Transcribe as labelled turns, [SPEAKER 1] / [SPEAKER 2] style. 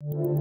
[SPEAKER 1] you